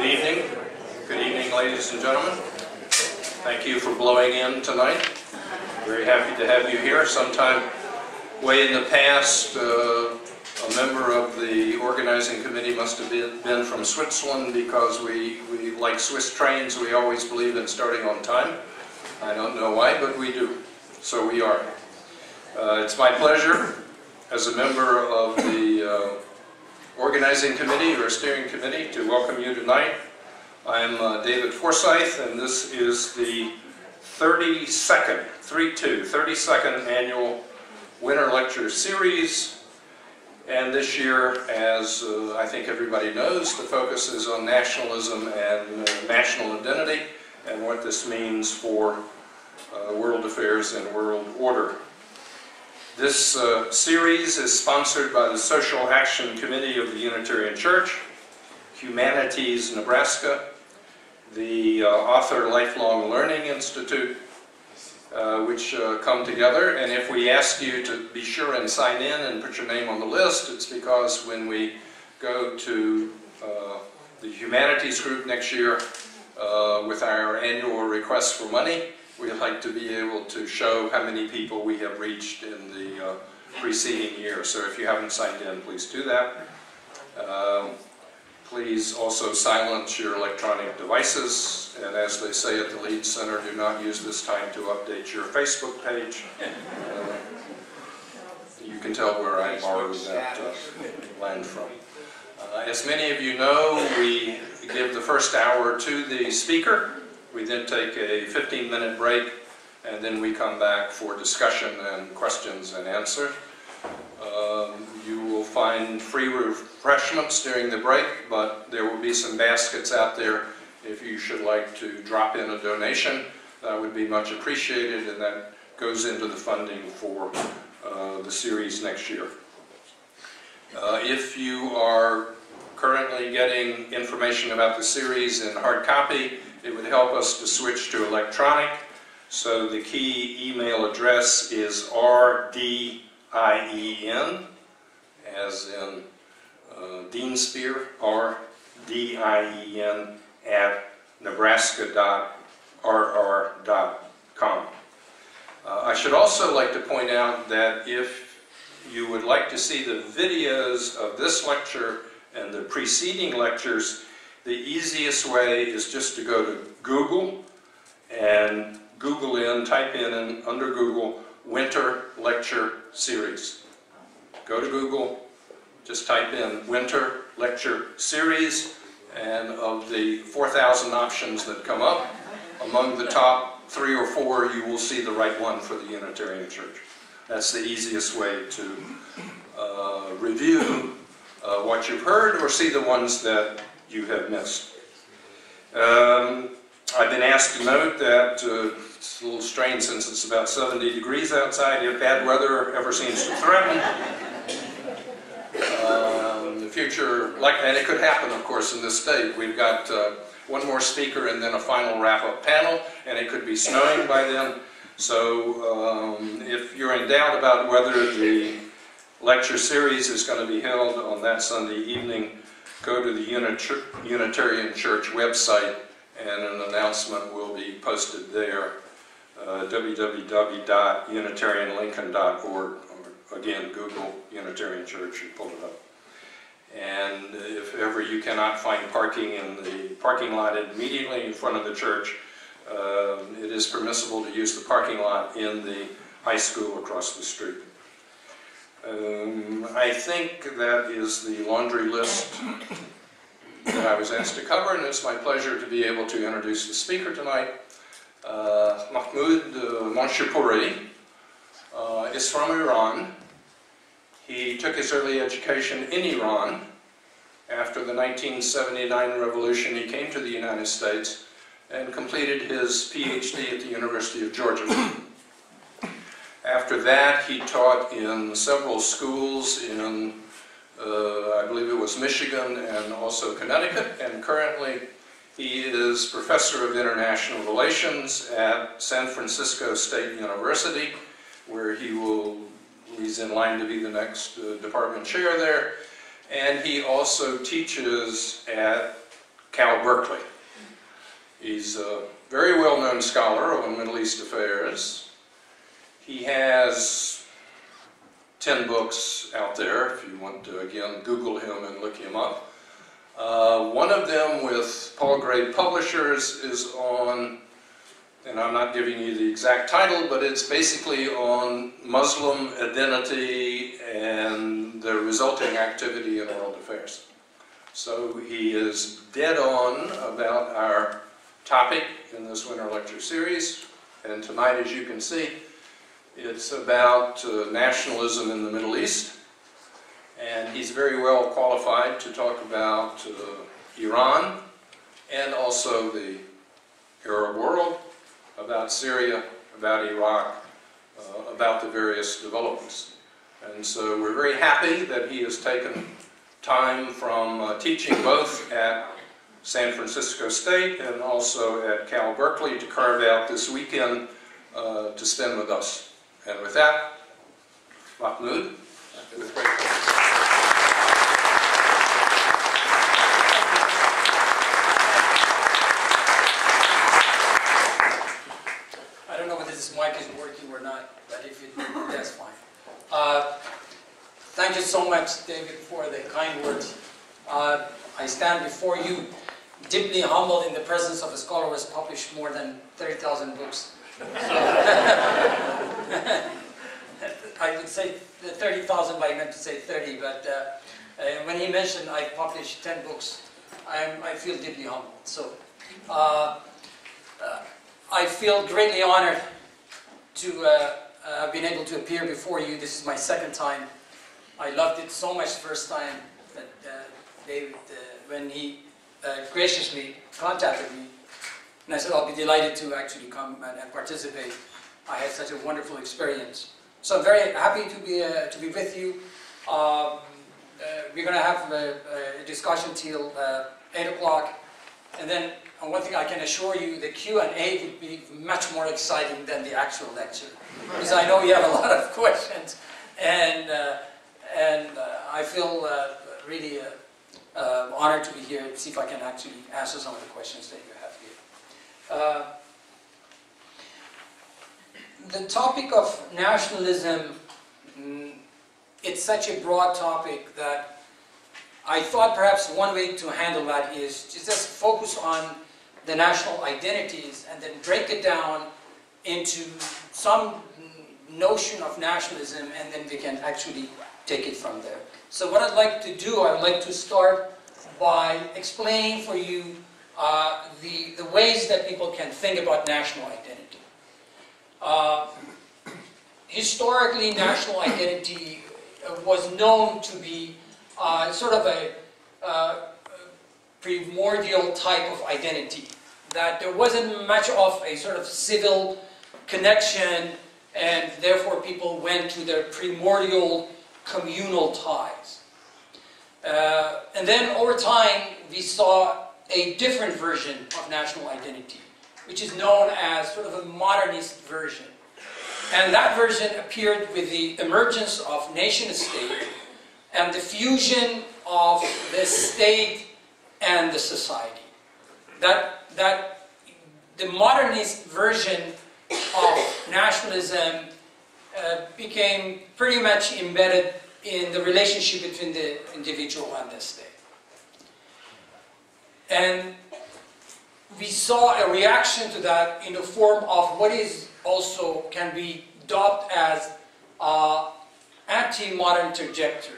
Good evening. Good evening, ladies and gentlemen. Thank you for blowing in tonight. Very happy to have you here. Sometime way in the past, uh, a member of the organizing committee must have been, from Switzerland because we, we, like Swiss trains, we always believe in starting on time. I don't know why, but we do. So we are. Uh, it's my pleasure as a member of the uh, organizing committee or steering committee to welcome you tonight. I'm uh, David Forsyth and this is the 32nd, 3-2, 32nd annual Winter Lecture Series. And this year, as uh, I think everybody knows, the focus is on nationalism and uh, national identity and what this means for uh, world affairs and world order. This uh, series is sponsored by the Social Action Committee of the Unitarian Church, Humanities Nebraska, the uh, Osher Lifelong Learning Institute, uh, which uh, come together. And if we ask you to be sure and sign in and put your name on the list, it's because when we go to uh, the humanities group next year uh, with our annual request for money, we'd like to be able to show how many people we have reached in the uh, preceding year. So if you haven't signed in, please do that. Um, please also silence your electronic devices. And as they say at the Lied Center, do not use this time to update your Facebook page. Uh, you can tell where I borrowed that uh, line from. Uh, as many of you know, we give the first hour to the speaker. We then take a 15-minute break, and then we come back for discussion and questions and answers. Um, you will find free refreshments during the break, but there will be some baskets out there if you should like to drop in a donation. That would be much appreciated, and that goes into the funding for uh, the series next year. Uh, if you are currently getting information about the series in hard copy, it would help us to switch to electronic. So the key email address is rdien, as in uh, Dean Spear, R-D-I-E-N at nebraska.rr.com. Uh, I should also like to point out that if you would like to see the videos of this lecture and the preceding lectures, the easiest way is just to go to Google and Google in, type in, in under Google, Winter Lecture Series. Go to Google, just type in Winter Lecture Series, and of the 4,000 options that come up, among the top three or four, you will see the right one for the Unitarian Church. That's the easiest way to uh, review uh, what you've heard or see the ones that you have missed. Um, I've been asked to note that uh, it's a little strange since it's about 70 degrees outside if bad weather ever seems to threaten. Um, the future, like, and it could happen, of course, in this state. We've got uh, one more speaker and then a final wrap-up panel, and it could be snowing by then. So um, if you're in doubt about whether the lecture series is going to be held on that Sunday evening, go to the Unitarian Church website and an announcement will be posted there, uh, www.unitarianlincoln.org, or again, Google Unitarian Church and pull it up. And if ever you cannot find parking in the parking lot immediately in front of the church, uh, it is permissible to use the parking lot in the high school across the street. Um, I think that is the laundry list that I was asked to cover, and it's my pleasure to be able to introduce the speaker tonight. Uh, Mahmood uh, Monshipouri uh, is from Iran. He took his early education in Iran. After the 1979 revolution, he came to the United States and completed his PhD at the University of Georgia. After that, he taught in several schools in, uh, I believe it was Michigan and also Connecticut, and currently he is Professor of International Relations at San Francisco State University, where he will, he's in line to be the next uh, department chair there, and he also teaches at Cal Berkeley. He's a very well-known scholar on Middle East affairs. He has 10 books out there, if you want to, again, Google him and look him up. Uh, one of them with Palgrave Publishers is on, and I'm not giving you the exact title, but it's basically on Muslim identity and the resulting activity in world affairs. So he is dead on about our topic in this winter lecture series. And tonight, as you can see, it's about uh, nationalism in the Middle East. And he's very well qualified to talk about uh, Iran and also the Arab world, about Syria, about Iraq, uh, about the various developments. And so we're very happy that he has taken time from uh, teaching both at San Francisco State and also at Cal Berkeley to carve out this weekend uh, to spend with us. And with that, Mahmood, with great I don't know whether this mic is working or not, but if it, that's fine. Uh, thank you so much, David, for the kind words. Uh, I stand before you deeply humbled in the presence of a scholar who has published more than 30,000 books. I would say 30,000, but I meant to say 30, but uh, when he mentioned I published 10 books, I'm, i feel deeply humbled. So uh, uh I feel greatly honored to uh, have been able to appear before you. This is my second time. I loved it so much the first time that David, when he graciously contacted me, and I said, I'll be delighted to actually come and, and participate. I had such a wonderful experience. So I'm very happy to be, uh, to be with you. Um, uh, we're going to have a, a, discussion till uh, 8 o'clock. And then one thing I can assure you, the Q&A would be much more exciting than the actual lecture. Because I know you have a lot of questions. And, uh, and uh, I feel uh, really uh, honored to be here and see if I can actually answer some of the questions that you have here. The topic of nationalism, mm, it's such a broad topic that I thought perhaps one way to handle that is to just focus on the national identities and then break it down into some notion of nationalism and then we can actually take it from there. So what I'd like to do, I would like to start by explaining for you uh, the, the ways that people can think about national identity. Uh, historically, national identity was known to be uh, sort of a uh, primordial type of identity, that there wasn't much of a sort of civil connection and therefore people went to their primordial communal ties. Uh, and then over time, we saw a different version of national identity, which is known as sort of a modernist version. And that version appeared with the emergence of nation-state and the fusion of the state and the society. That, that the modernist version of nationalism uh, became pretty much embedded in the relationship between the individual and the state. And we saw a reaction to that in the form of what is also can be dubbed as uh, anti-modern trajectory.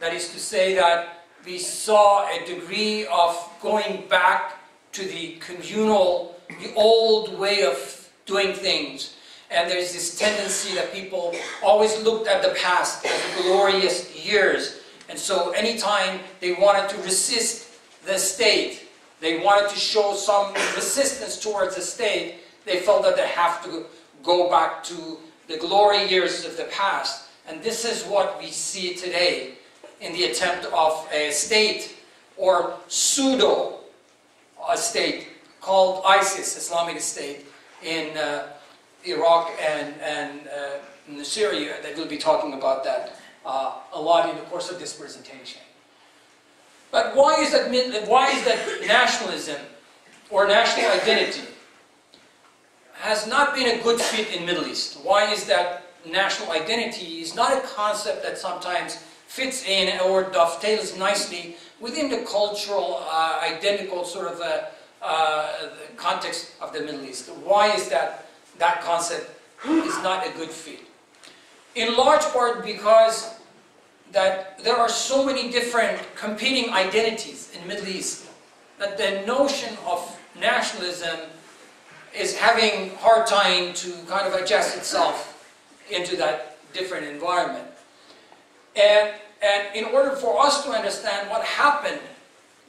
That is to say that we saw a degree of going back to the communal, the old way of doing things and there's this tendency that people always looked at the past as glorious years. And so anytime they wanted to resist the state, they wanted to show some resistance towards the state, they felt that they have to go back to the glory years of the past. And this is what we see today in the attempt of a state or pseudo a state called ISIS, Islamic State, in uh, Iraq and, and uh, Syria, that we'll be talking about that uh, a lot in the course of this presentation. But why is that, why is that nationalism or national identity has not been a good fit in Middle East? Why is that national identity is not a concept that sometimes fits in or dovetails nicely within the cultural, uh, identical sort of uh, uh, context of the Middle East? Why is that that concept is not a good fit? In large part because that there are so many different competing identities in the Middle East that the notion of nationalism is having hard time to kind of adjust itself into that different environment. And, and in order for us to understand what happened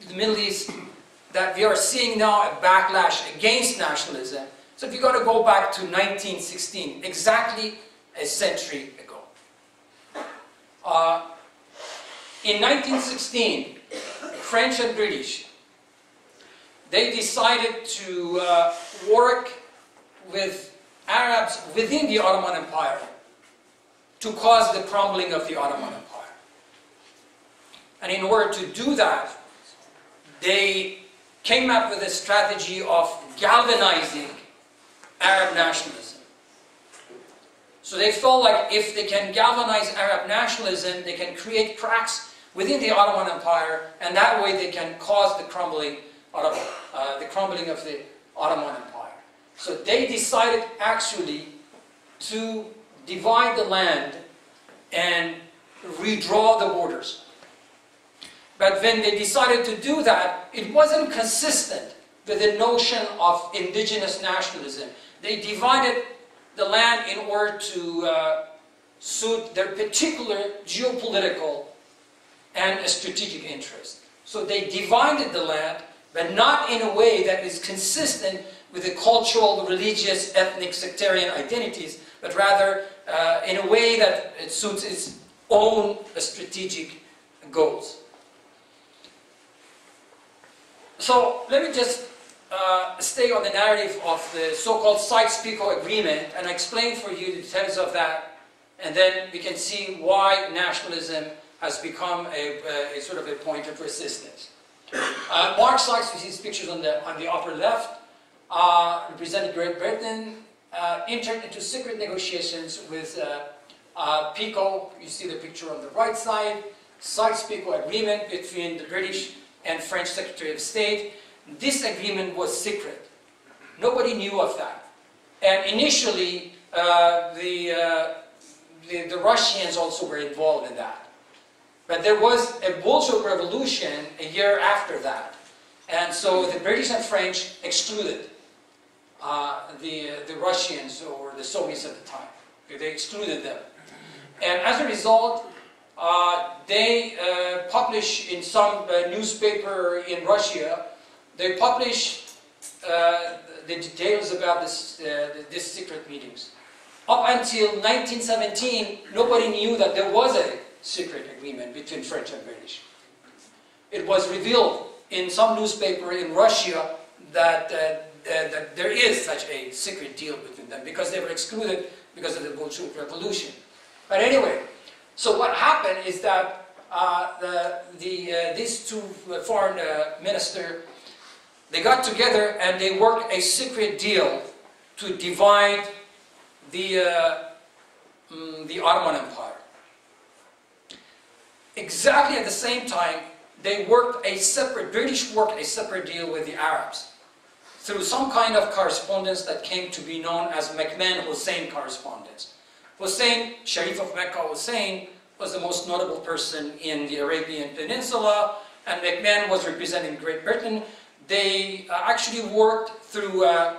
in the Middle East, that we are seeing now a backlash against nationalism, so if you got to go back to 1916, exactly a century. Uh, in 1916, French and British, they decided to uh, work with Arabs within the Ottoman Empire to cause the crumbling of the Ottoman Empire. And in order to do that, they came up with a strategy of galvanizing Arab nationalism. So they felt like if they can galvanize Arab nationalism, they can create cracks within the Ottoman Empire, and that way they can cause the crumbling of uh, the crumbling of the Ottoman Empire. So they decided actually to divide the land and redraw the borders. But when they decided to do that, it wasn't consistent with the notion of indigenous nationalism. They divided the land in order to uh, suit their particular geopolitical and strategic interest. So they divided the land, but not in a way that is consistent with the cultural, religious, ethnic, sectarian identities, but rather uh, in a way that it suits its own strategic goals. So let me just uh, stay on the narrative of the so-called Sykes-Picot Agreement and explain for you the details of that, and then we can see why nationalism has become a, a, sort of a point of resistance. Uh, Mark Sykes, you see his pictures on the, on the upper left, uh, represented Great Britain, uh, entered into secret negotiations with uh, uh, Picot, you see the picture on the right side, Sykes-Picot Agreement between the British and French Secretary of State. This agreement was secret. Nobody knew of that. And initially, uh, the, uh, the, the, Russians also were involved in that. But there was a Bolshevik revolution a year after that. And so the British and French excluded uh, the, the Russians or the Soviets at the time. They excluded them. And as a result, uh, they uh, publish in some uh, newspaper in Russia, they publish uh, the details about this, uh, this secret meetings. Up until 1917, nobody knew that there was a secret agreement between French and British. It was revealed in some newspaper in Russia that, that there is such a secret deal between them because they were excluded because of the Bolshevik Revolution. But anyway, so what happened is that uh, the, the, uh, these two foreign uh, ministers, they got together and they worked a secret deal to divide the, um, the Ottoman Empire. Exactly at the same time, they worked a separate, British worked a separate deal with the Arabs through some kind of correspondence that came to be known as McMahon-Hussein correspondence. Hussein, Sharif of Mecca Hussein, was the most notable person in the Arabian Peninsula, and McMahon was representing Great Britain. They uh, actually worked through uh,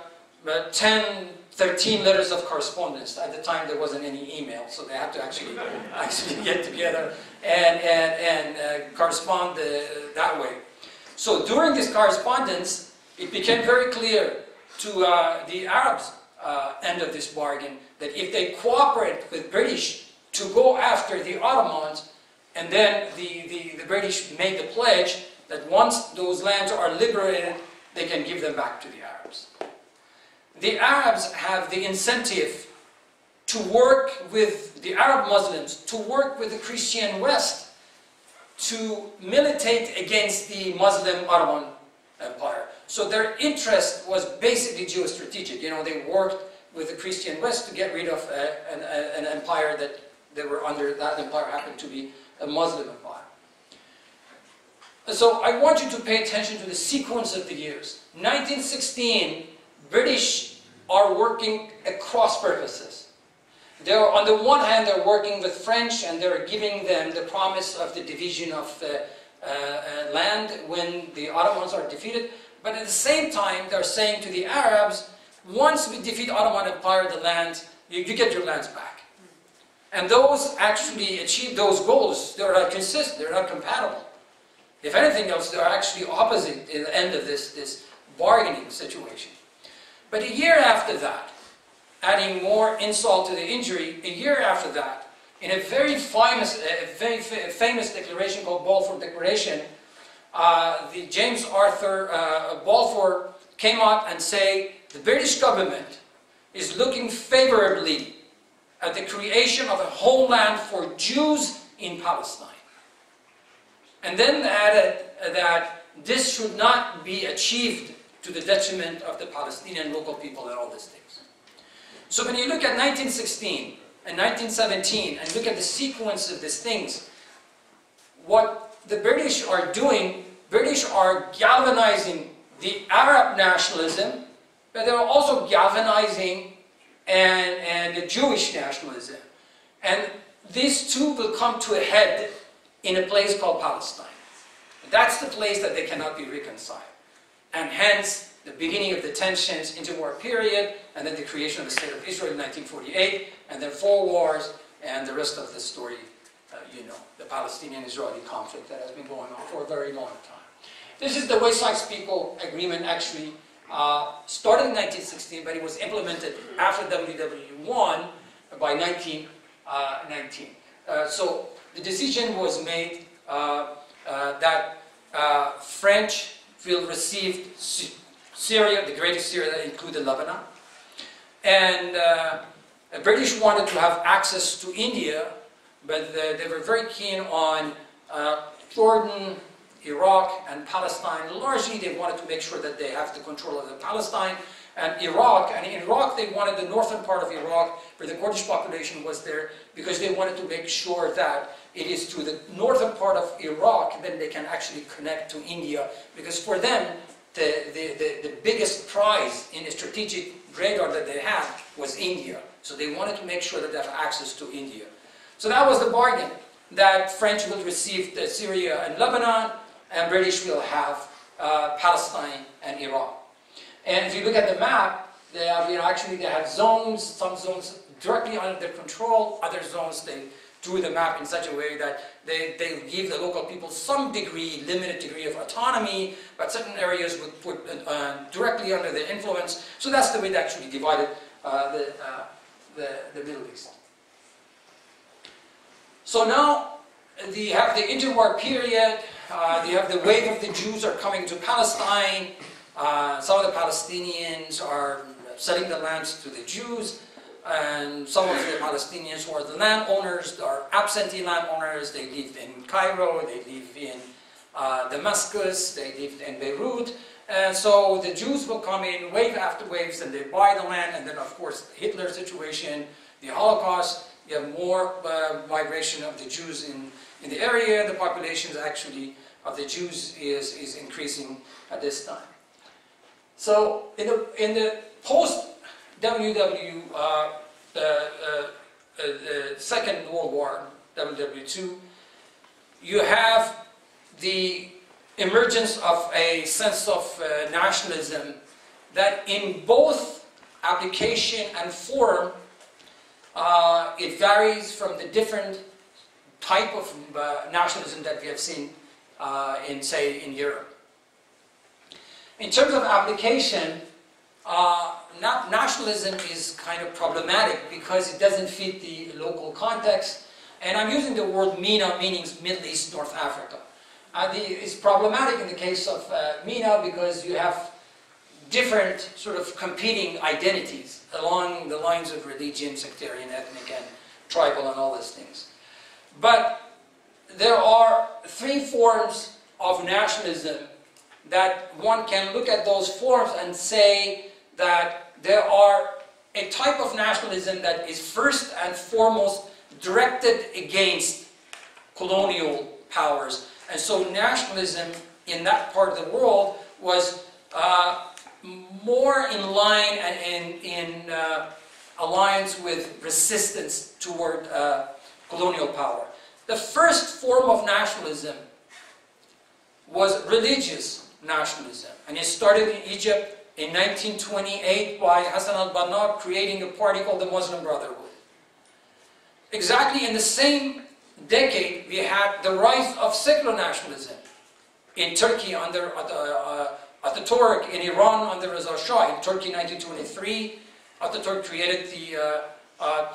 uh, 10, 13 letters of correspondence. At the time, there wasn't any email, so they had to actually actually get together and, and, and uh, correspond uh, that way. So during this correspondence, it became very clear to uh, the Arabs end of this bargain that if they cooperate with British to go after the Ottomans, and then the, the, the British made the pledge that once those lands are liberated, they can give them back to the Arabs. The Arabs have the incentive to work with the Arab Muslims, to work with the Christian West, to militate against the Muslim Ottoman Empire. So their interest was basically geostrategic. You know, they worked with the Christian West to get rid of uh, an, uh, an empire that they were under. That empire happened to be a Muslim empire. So I want you to pay attention to the sequence of the years. 1916, British are working across purposes. They're, on the one hand, they're working with French and they're giving them the promise of the division of the uh, uh, land when the Ottomans are defeated. But at the same time, they're saying to the Arabs, once we defeat Ottoman Empire, the land, you, you get your lands back. And those actually achieve those goals. They're not consistent, they're not compatible. If anything else, they're actually opposite in the end of this, this bargaining situation. But a year after that, adding more insult to the injury, a year after that, in a very famous, a very famous declaration called Balfour Declaration, uh, the James Arthur uh, Balfour came out and say the British government is looking favorably at the creation of a homeland for Jews in Palestine. And then added that this should not be achieved to the detriment of the Palestinian local people and all these things. So when you look at 1916 and 1917 and look at the sequence of these things, what the British are doing, British are galvanizing the Arab nationalism, but they're also galvanizing and, and the Jewish nationalism. And these two will come to a head in a place called Palestine. That's the place that they cannot be reconciled. And hence, the beginning of the tensions, interwar period, and then the creation of the State of Israel in 1948, and then four wars, and the rest of the story, uh, you know, the Palestinian-Israeli conflict that has been going on for a very long time. This is the Sykes-Picot Agreement actually uh, started in 1916, but it was implemented after WW1 by 1919. Uh, uh, so the decision was made uh, uh, that uh, French will receive Syria, the greater Syria that included Lebanon, and the British wanted to have access to India, but the, they were very keen on Jordan, Iraq and Palestine. Largely, they wanted to make sure that they have the control of the Palestine and Iraq. And in Iraq, they wanted the northern part of Iraq, where the Kurdish population was there, because they wanted to make sure that it is to the northern part of Iraq, then they can actually connect to India. Because for them, the, the, the, the biggest prize in a strategic radar that they had was India. So they wanted to make sure that they have access to India. So that was the bargain, that French will receive the Syria and Lebanon, and British will have uh, Palestine and Iraq. And if you look at the map, they have, you know, actually they have zones, some zones directly under their control, other zones they drew the map in such a way that they, they give the local people some degree, limited degree of autonomy, but certain areas would put uh, directly under their influence. So that's the way they actually divided uh, the, uh, the, the Middle East. So now you have the interwar period, uh, you have the wave of the Jews are coming to Palestine, uh, some of the Palestinians are selling the lands to the Jews, and some of the Palestinians who are the landowners are absentee landowners. They lived in Cairo, they live in uh, Damascus, they lived in Beirut. And so the Jews will come in wave after waves and they buy the land. And then, of course, Hitler situation, the Holocaust, you have more uh, migration of the Jews in, in the area. The population actually of the Jews is, is increasing at this time. So in the, in the post WW, uh, uh, uh, the Second World War, WW2, you have the emergence of a sense of uh, nationalism that in both application and form, uh, it varies from the different type of uh, nationalism that we have seen in, say, in Europe. In terms of application, uh, nationalism is kind of problematic because it doesn't fit the local context. And I'm using the word MENA, meaning Middle East, North Africa. Uh, the, it's problematic in the case of uh, MENA because you have different sort of competing identities along the lines of religion, sectarian, ethnic, and tribal, and all these things. But there are three forms of nationalism that one can look at those forms and say that there are a type of nationalism that is first and foremost directed against colonial powers. And so nationalism in that part of the world was uh, more in line and in, in uh, alliance with resistance toward uh, colonial power. The first form of nationalism was religious nationalism. And it started in Egypt in 1928 by Hassan al-Banna creating a party called the Muslim Brotherhood. Exactly in the same decade, we had the rise of secular nationalism in Turkey under uh, uh, Ataturk, in Iran under Reza Shah, in Turkey 1923, Ataturk created the uh, uh,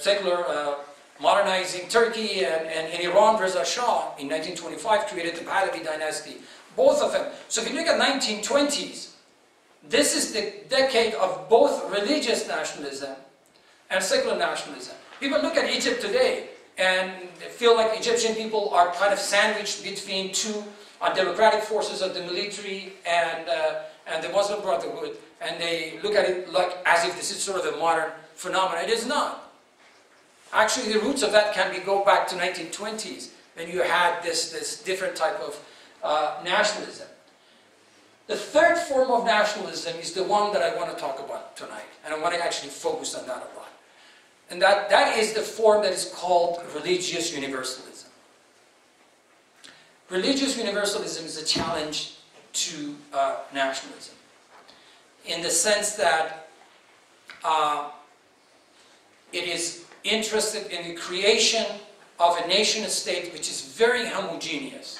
secular uh, modernizing Turkey, and, and in Iran, Reza Shah in 1925 created the Pahlavi dynasty. Both of them. So if you look at 1920s, this is the decade of both religious nationalism and secular nationalism. People look at Egypt today and feel like Egyptian people are kind of sandwiched between two democratic forces of the military and, uh, and the Muslim Brotherhood, and they look at it like as if this is sort of a modern phenomenon. It is not. Actually, the roots of that can be go back to 1920s when you had this, this different type of uh, nationalism. The third form of nationalism is the one that I want to talk about tonight, and I want to actually focus on that a lot. And that, that is the form that is called religious universalism. Religious universalism is a challenge to uh, nationalism in the sense that uh, it is interested in the creation of a nation state which is very homogeneous.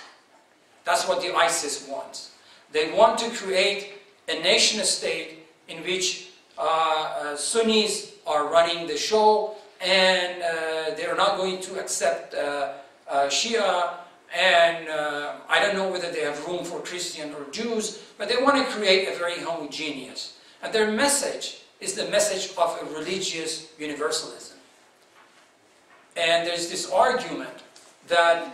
That's what the ISIS wants. They want to create a nation state in which uh, uh, Sunnis are running the show and uh, they're not going to accept uh, Shia and I don't know whether they have room for Christian or Jews, but they want to create a very homogeneous. And their message is the message of a religious universalism. And there's this argument that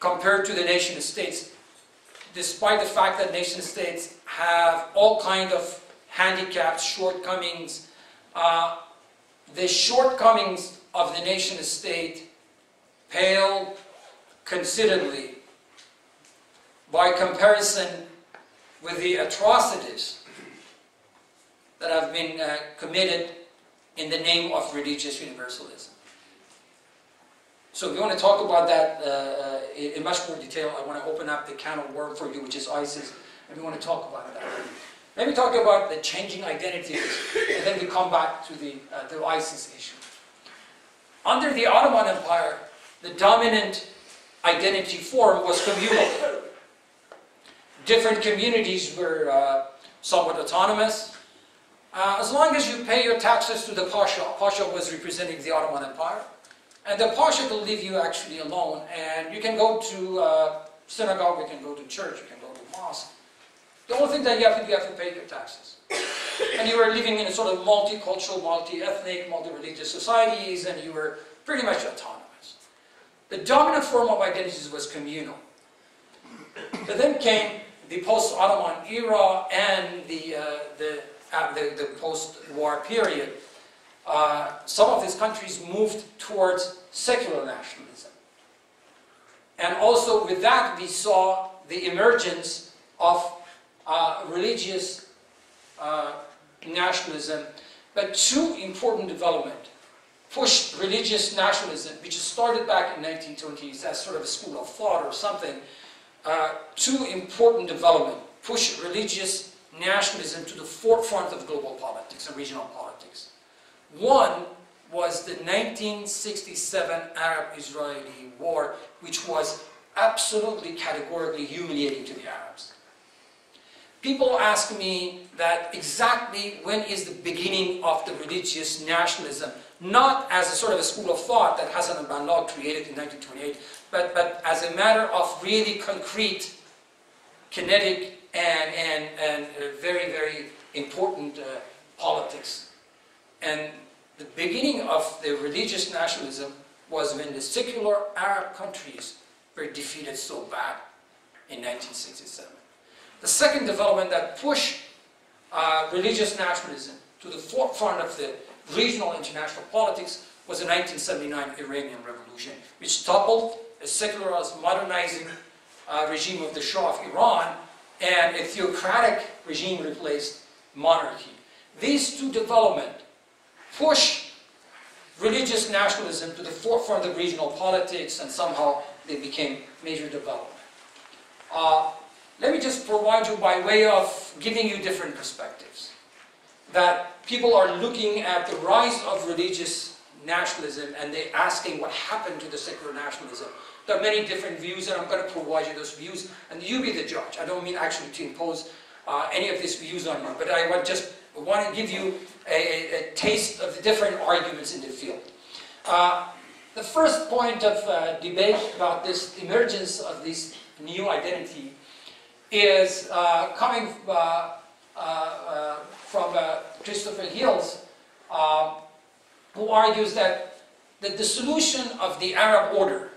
compared to the nation states, despite the fact that nation states have all kind of handicaps, shortcomings, uh, the shortcomings of the nation state pale considerably by comparison with the atrocities that have been uh, committed in the name of religious universalism. So if you want to talk about that uh, in, in, much more detail, I want to open up the can of worms for you, which is ISIS, and we want to talk about that. Me talk about the changing identities, and then we come back to the, uh, the ISIS issue. Under the Ottoman Empire, the dominant identity form was communal. Different communities were uh, somewhat autonomous. Uh, as long as you pay your taxes to the Pasha, Pasha was representing the Ottoman Empire, and the Pasha will leave you actually alone, and you can go to uh, synagogue, you can go to church, you can go to mosque. The only thing that you have to do, you have to pay your taxes. And you were living in a sort of multicultural, multi-ethnic, multi-religious societies, and you were pretty much autonomous. The dominant form of identities was communal. But then came the post-Ottoman era and the, uh, the, uh, the, the post-war period. Uh, some of these countries moved towards secular nationalism. And also with that we saw the emergence of uh, religious uh, nationalism. But two important developments pushed religious nationalism, which started back in 1920s as sort of a school of thought or something, uh, two important developments pushed religious nationalism to the forefront of global politics and regional politics. One was the 1967 Arab-Israeli war, which was absolutely categorically humiliating to the Arabs. People ask me that exactly when is the beginning of the religious nationalism not as a sort of a school of thought that Hassan al-Banna created in 1928, but, but as a matter of really concrete, kinetic, and, and, and uh, very, very important uh, politics. And the beginning of the religious nationalism was when the secular Arab countries were defeated so bad in 1967. The second development that pushed uh, religious nationalism to the forefront of the regional international politics was the 1979 Iranian Revolution, which toppled a secularized, modernizing uh, regime of the Shah of Iran and a theocratic regime replaced monarchy. These two developments push religious nationalism to the forefront of regional politics and somehow they became major development. Uh, let me just provide you by way of giving you different perspectives. That people are looking at the rise of religious nationalism and they're asking what happened to the secular nationalism. There are many different views and I'm going to provide you those views and you be the judge. I don't mean actually to impose uh, any of these views on you, but I want just want to give you a, a, taste of the different arguments in the field. Uh, the first point of uh, debate about this emergence of this new identity is uh, coming uh, uh, from Christopher Hills, who argues that the dissolution of the Arab order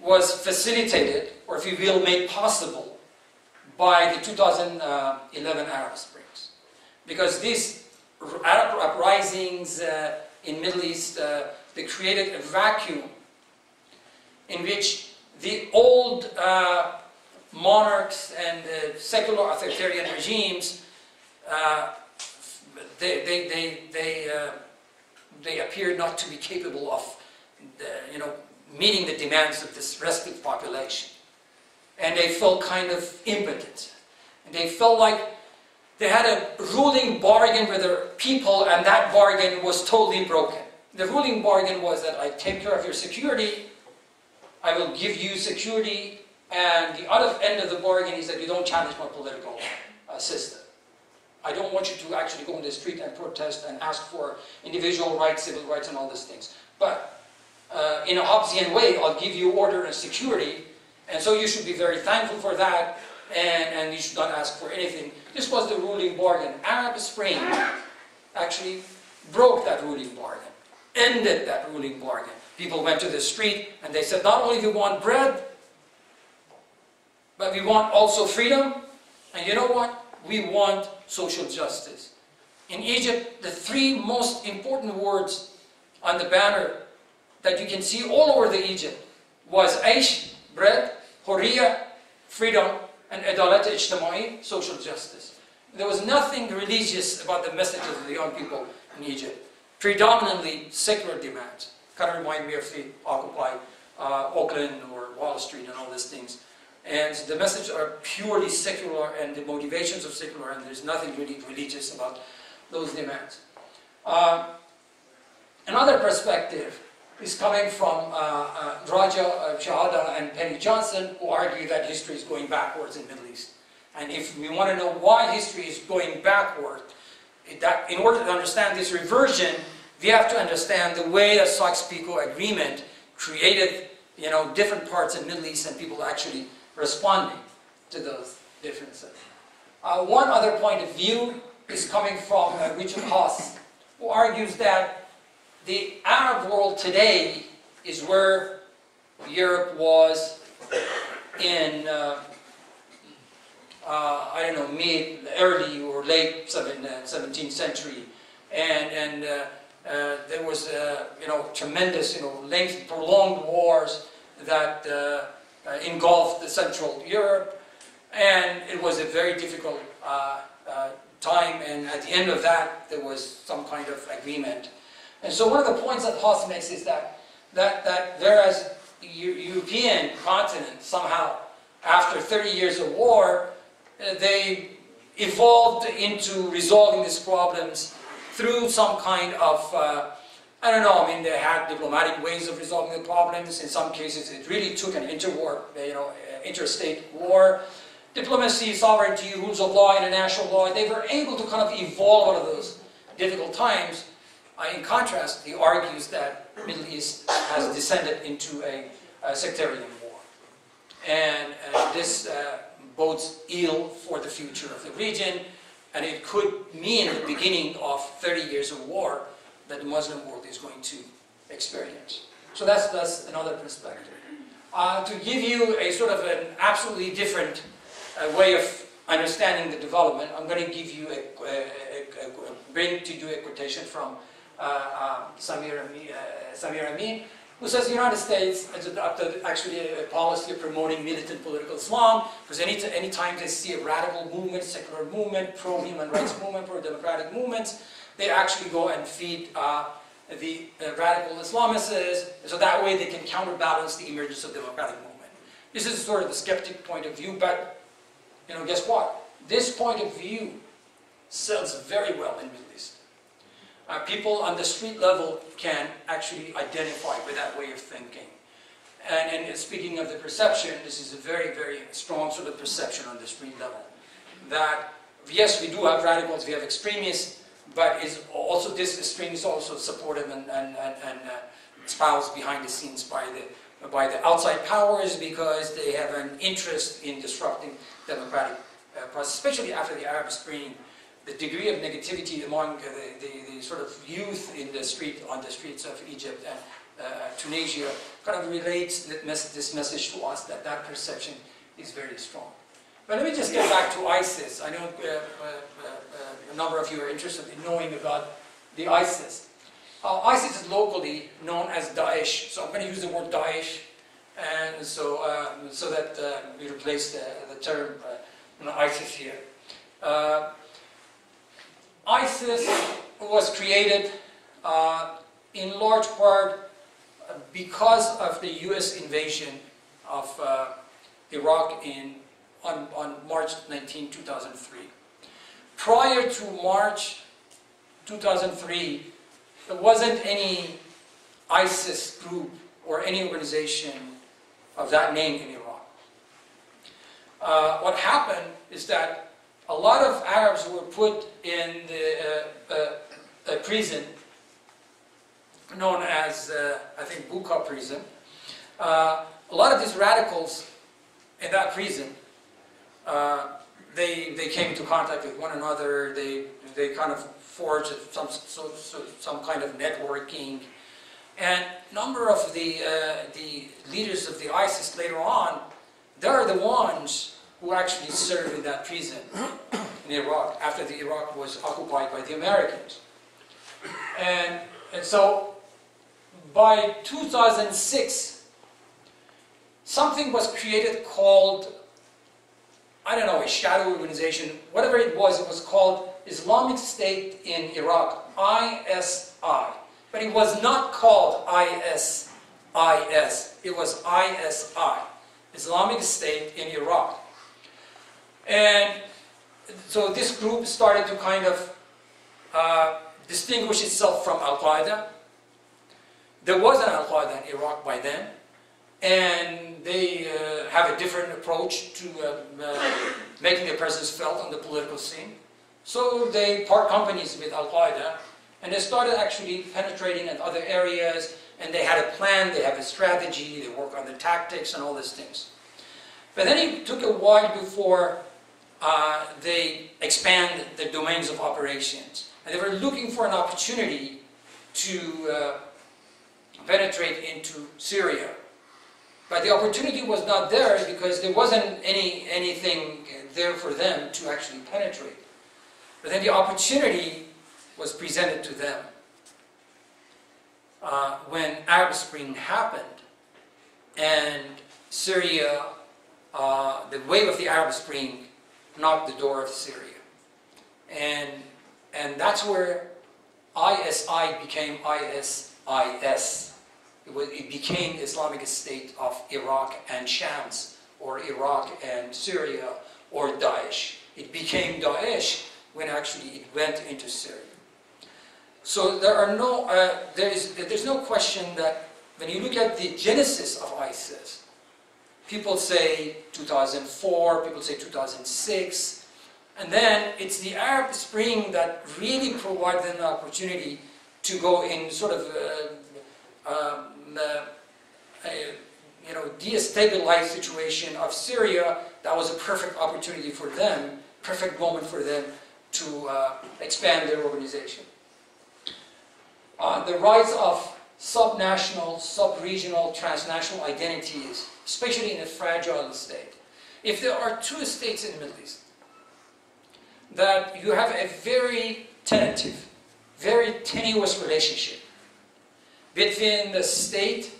was facilitated, or if you will, made possible by the 2011 Arab Springs. Because these Arab uprisings uh, in Middle East, uh, they created a vacuum in which the old uh, monarchs and uh, secular authoritarian regimes, uh, they, they, they, they, uh, they appear not to be capable of the, you know, meeting the demands of this restive population. And they felt kind of impotent. And they felt like they had a ruling bargain with their people and that bargain was totally broken. The ruling bargain was that I take care of your security, I will give you security and the other end of the bargain is that you don't challenge my political uh, system. I don't want you to actually go in the street and protest and ask for individual rights, civil rights, and all these things. But uh, in a Hobbesian way, I'll give you order and security, and so you should be very thankful for that, and, and you should not ask for anything. This was the ruling bargain. Arab Spring actually broke that ruling bargain, ended that ruling bargain. People went to the street and they said, not only do you want bread, but we want also freedom. And you know what? We want social justice. In Egypt, the three most important words on the banner that you can see all over the Egypt was Aish, bread, Horiya, freedom, and Adalat Ijtimai, social justice. There was nothing religious about the messages of the young people in Egypt. Predominantly secular demands. Kind of remind me of the Occupy uh, Oakland or Wall Street and all these things. And the messages are purely secular and the motivations of secular and there's nothing really religious about those demands. Uh, another perspective is coming from uh, uh, Raja uh, Shehadeh and Penny Johnson who argue that history is going backwards in the Middle East. And if we want to know why history is going backward, that, in order to understand this reversion, we have to understand the way the Sykes-Picot Agreement created you know, different parts of the Middle East and people actually responding to those differences. Uh, one other point of view is coming from uh, Richard Haass, who argues that the Arab world today is where Europe was in, uh, uh, I don't know, mid, early or late 17th uh, century. And, and uh, uh, there was, you know, tremendous, you know, lengthy, prolonged wars that uh, engulfed Central Europe, and it was a very difficult uh, uh, time, and at the end of that, there was some kind of agreement. And so one of the points that Haass makes is that, that, that whereas the European continent somehow, after 30 years of war, uh, they evolved into resolving these problems through some kind of uh, I don't know, I mean, they had diplomatic ways of resolving the problems. In some cases, it really took an interwar, you know, uh, interstate war. Diplomacy, sovereignty, rules of law, international law, they were able to kind of evolve out of those difficult times. Uh, in contrast, he argues that Middle East has descended into a, a sectarian war. And uh, this uh, bodes ill for the future of the region, and it could mean the beginning of 30 years of war that the Muslim world is going to experience. So that's, that's another perspective. Uh, to give you a sort of an absolutely different uh, way of understanding the development, I'm going to give you a, a, a, a bring to you a quotation from uh, uh, Samir, Amin, uh, who says the United States has adopted actually a, policy of promoting militant political Islam, because any, they see a radical movement, secular movement, pro-human rights movement, pro-democratic movements, they actually go and feed uh, the radical Islamists, so that way they can counterbalance the emergence of democratic movement. This is sort of the skeptic point of view, but you know, guess what? This point of view sells very well in the Middle East. Uh, people on the street level can actually identify with that way of thinking. And, and speaking of the perception, this is a very, very strong sort of perception on the street level. That, yes, we do have radicals, we have extremists, but is also this stream is also supported and, and, and, and uh, espoused behind the scenes by the, by the outside powers because they have an interest in disrupting democratic uh, process, especially after the Arab Spring. The degree of negativity among uh, the, the, the, sort of youth in the street, on the streets of Egypt and uh, Tunisia kind of relates this message to us that that perception is very strong. But let me just get back to ISIS. I know uh, uh, uh, a number of you are interested in knowing about the ISIS. Uh, ISIS is locally known as Daesh, so I'm going to use the word Daesh, and so uh, so that uh, we replace the, the term ISIS here. ISIS was created in large part because of the U.S. invasion of Iraq in on, on March 19, 2003. Prior to March 2003, there wasn't any ISIS group or any organization of that name in Iraq. Uh, what happened is that a lot of Arabs were put in the uh, uh, prison known as, uh, I think, Bucca prison. Uh, a lot of these radicals in that prison uh, they, they came into contact with one another, they, they kind of forged some, so, so, some kind of networking. And number of the, the leaders of the ISIS later on, they're the ones who actually served in that prison in Iraq after the Iraq was occupied by the Americans. And, and so by 2006, something was created called I don't know, a shadow organization, whatever it was, it was called Islamic State in Iraq, ISI. But it was not called ISIS, it was ISI, Islamic State in Iraq. And so this group started to kind of uh, distinguish itself from Al-Qaeda. There was an Al-Qaeda in Iraq by then and they uh, have a different approach to uh, uh, making their presence felt on the political scene. So they part companies with Al-Qaeda, and they started actually penetrating in other areas, and they had a plan, they have a strategy, they work on the tactics and all these things. But then it took a while before uh, they expand the domains of operations. And they were looking for an opportunity to uh, penetrate into Syria. But the opportunity was not there because there wasn't any anything there for them to actually penetrate. But then the opportunity was presented to them uh, when Arab Spring happened and Syria, uh, the wave of the Arab Spring knocked the door of Syria. And, and that's where ISI became ISIS it, was, it became Islamic State of Iraq and Shams, or Iraq and Syria, or Daesh. It became Daesh when actually it went into Syria. So there are no, uh, there is, there's no question that when you look at the genesis of ISIS, people say 2004, people say 2006, and then it's the Arab Spring that really provided an opportunity to go in sort of uh, um, the you know, destabilized situation of Syria, that was a perfect opportunity for them, perfect moment for them to uh, expand their organization. Uh, the rise of subnational, sub-regional, transnational identities, especially in a fragile state. If there are two states in the Middle East that you have a very tentative, very tenuous relationship between the state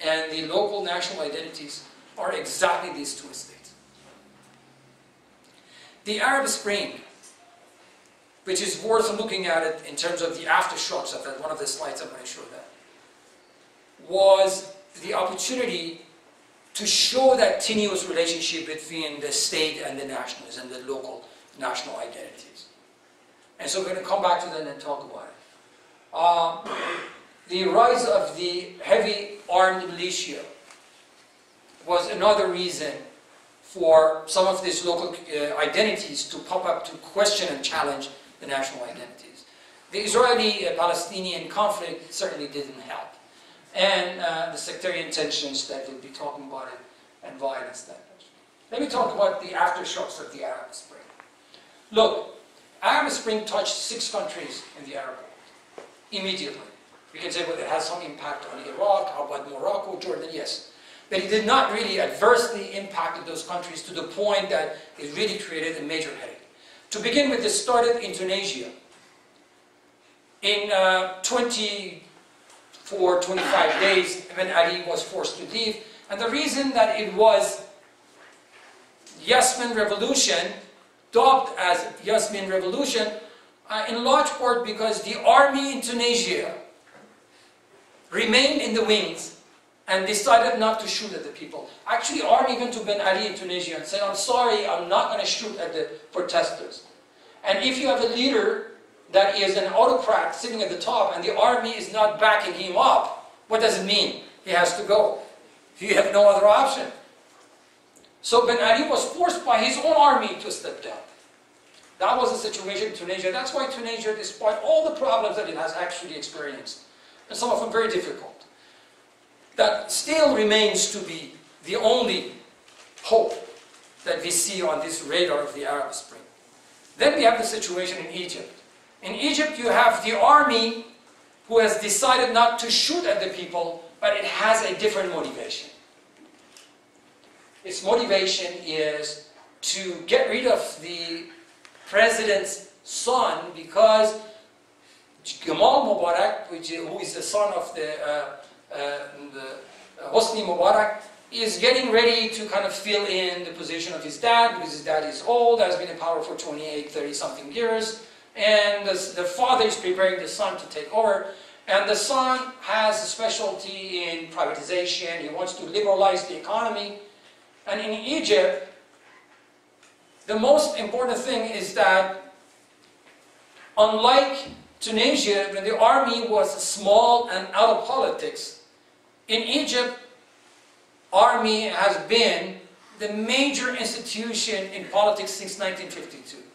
and the local national identities are exactly these two states. The Arab Spring, which is worth looking at it in terms of the aftershocks of that, one of the slides I'm going to show that, was the opportunity to show that tenuous relationship between the state and the nationals and the local national identities. And so we're going to come back to that and talk about it. Um, the rise of the heavy armed militia was another reason for some of these local uh, identities to pop up to question and challenge the national identities. The Israeli-Palestinian conflict certainly didn't help. And uh, the sectarian tensions that we'll be talking about it, and violence that. Let me talk about the aftershocks of the Arab Spring. Look, Arab Spring touched six countries in the Arab world immediately. We can say, well, it has some impact on Iraq, how about Morocco, Jordan, yes. But it did not really adversely impact those countries to the point that it really created a major headache. To begin with, it started in Tunisia. In uh, 24, 25 days, Ben Ali was forced to leave. And the reason that it was Yasmin Revolution dubbed as Yasmin Revolution, uh, in large part because the army in Tunisia remained in the wings and decided not to shoot at the people. Actually, army went to Ben Ali in Tunisia and said, I'm sorry, I'm not going to shoot at the protesters. And if you have a leader that is an autocrat sitting at the top and the army is not backing him up, what does it mean? He has to go. You have no other option. So Ben Ali was forced by his own army to step down. That was the situation in Tunisia. That's why Tunisia, despite all the problems that it has actually experienced, and some of them very difficult, that still remains to be the only hope that we see on this radar of the Arab Spring. Then we have the situation in Egypt. In Egypt, you have the army who has decided not to shoot at the people, but it has a different motivation. Its motivation is to get rid of the president's son because Gamal Mubarak, which, who is the son of the, uh, uh, the uh, Hosni Mubarak, is getting ready to kind of fill in the position of his dad because his dad is old, has been in power for 28, 30 something years, and the, the father is preparing the son to take over. And the son has a specialty in privatization, he wants to liberalize the economy, and in Egypt, the most important thing is that unlike Tunisia, when the army was small and out of politics, in Egypt, army has been the major institution in politics since 1952.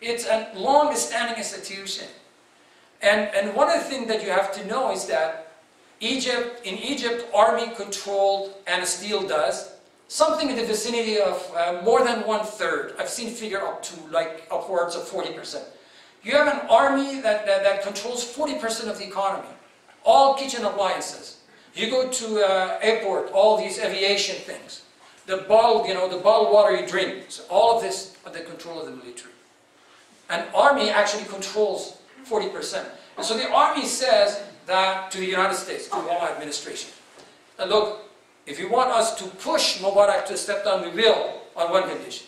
It's a long-standing institution. And, and one of the things that you have to know is that Egypt, in Egypt, army controlled, and still does, something in the vicinity of uh, more than one third. I've seen figure up to like upwards of 40%. You have an army that, that, that controls 40% of the economy. All kitchen appliances. You go to uh, airport, all these aviation things. The bottled, you know, the bottled water you drink. So all of this under control of the military. An army actually controls 40%. And so the army says that to the United States, to Obama administration, uh, look, if you want us to push Mubarak to step down, we will, on one condition,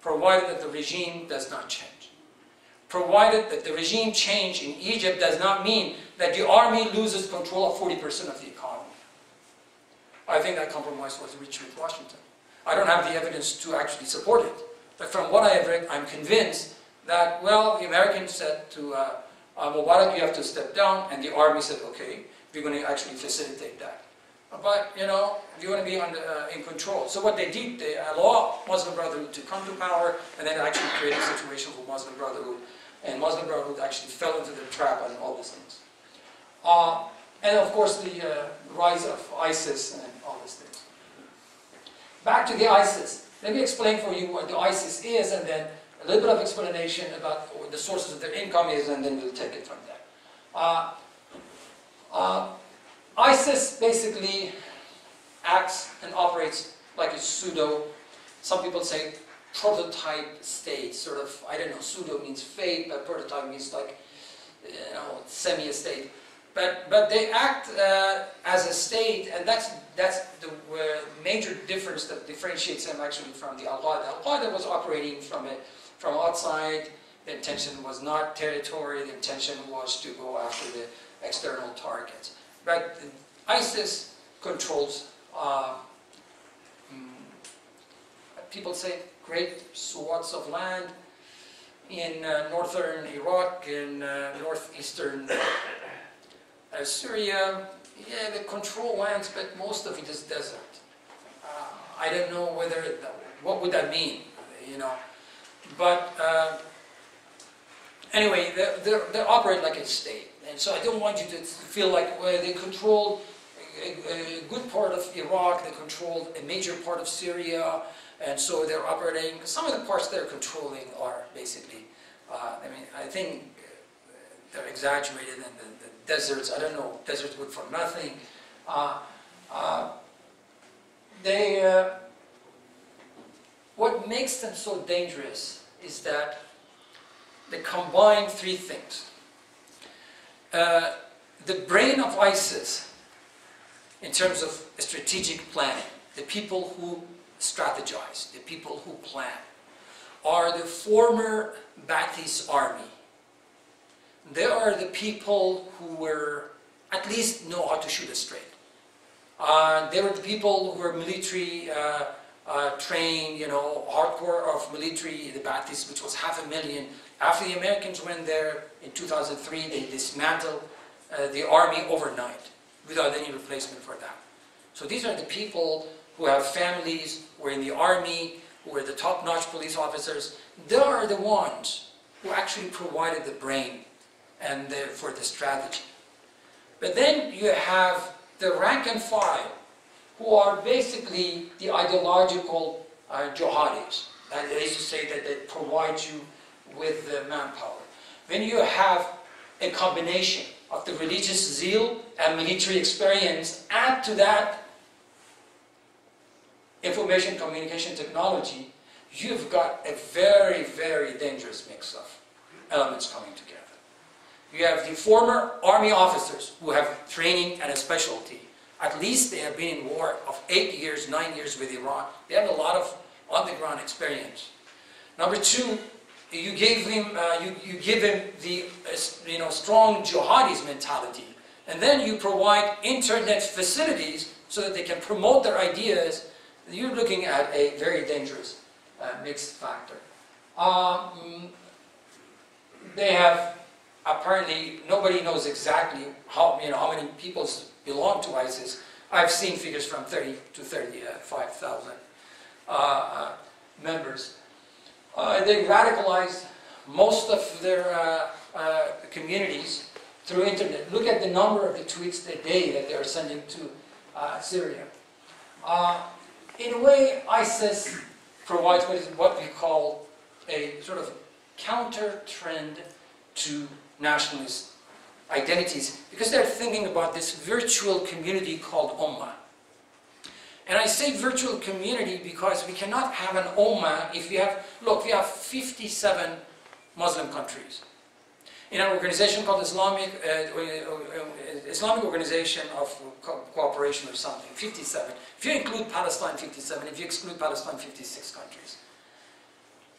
provided that the regime does not change. Provided that the regime change in Egypt does not mean that the army loses control of 40% of the economy. I think that compromise was reached with Washington. I don't have the evidence to actually support it, but from what I have read, I'm convinced that, well, the Americans said to uh, uh, Mubarak, you have to step down, and the army said, okay, we're going to actually facilitate that but you know, you want to be under, uh, in control. So what they did, they allowed Muslim Brotherhood to come to power, and then actually create a situation for Muslim Brotherhood, and Muslim Brotherhood actually fell into the trap and all these things. Uh, and of course, the uh, rise of ISIS and all these things. Back to the ISIS. Let me explain for you what the ISIS is, and then a little bit of explanation about what the sources of their income is, and then we'll take it from there. Uh, Uh, ISIS basically acts and operates like a pseudo, some people say prototype state, sort of, I don't know, pseudo means fake, but prototype means like, you know, semi-state. But, but they act uh, as a state, and that's, that's the uh, major difference that differentiates them actually from the Al-Qaeda. Al-Qaeda was operating from, a, from outside, the intention was not territory, the intention was to go after the external targets. But ISIS controls, uh, mm, people say, great swaths of land in uh, northern Iraq, in uh, northeastern uh, Syria. Yeah, they control lands, but most of it is desert. Uh, I don't know whether, what would that mean, you know. But uh, anyway, they, they, they operate like a state. And so I don't want you to feel like well, they controlled a, a, good part of Iraq, they controlled a major part of Syria, and so they're operating. Some of the parts they're controlling are basically, uh, I mean, I think they're exaggerated, and the, the, deserts, I don't know, deserts good for nothing. Uh, uh, they, uh, what makes them so dangerous is that they combine three things. Uh, the brain of ISIS, in terms of strategic planning, the people who strategize, the people who plan, are the former Ba'athist army. They are the people who were, at least know how to shoot a straight. Uh, they were the people who were military uh, uh, trained, you know, hardcore of military, the Ba'athists, which was half a million. After the Americans went there in 2003, they dismantled uh, the army overnight without any replacement for that. So these are the people who have families, who are in the army, who are the top-notch police officers. They are the ones who actually provided the brain and the, for the strategy. But then you have the rank and file, who are basically the ideological uh, jihadis. That is to say that they provide you with the manpower. When you have a combination of the religious zeal and military experience, add to that information communication technology, you've got a very, very dangerous mix of elements coming together. You have the former army officers who have training and a specialty. At least they have been in war of eight years, nine years with Iran. They have a lot of on-the-ground experience. Number two, you gave him, uh, you, you give him the uh, you know, strong jihadis mentality. And then you provide internet facilities so that they can promote their ideas. You're looking at a very dangerous uh, mixed factor. Um, they have apparently nobody knows exactly how you know how many people belong to ISIS. I've seen figures from 30 to 35,000 uh, uh, members. Uh, they radicalized most of their uh, uh, communities through internet. Look at the number of the tweets a day that they are sending to Syria. in a way, ISIS provides what, is, what we call a sort of counter trend to nationalist identities because they're thinking about this virtual community called Ummah. And I say virtual community because we cannot have an Ummah if we have, look, we have 57 Muslim countries. In an organization called Islamic, uh, uh, Islamic Organization of Co Cooperation or something, 57. If you include Palestine, 57. If you exclude Palestine, 56 countries.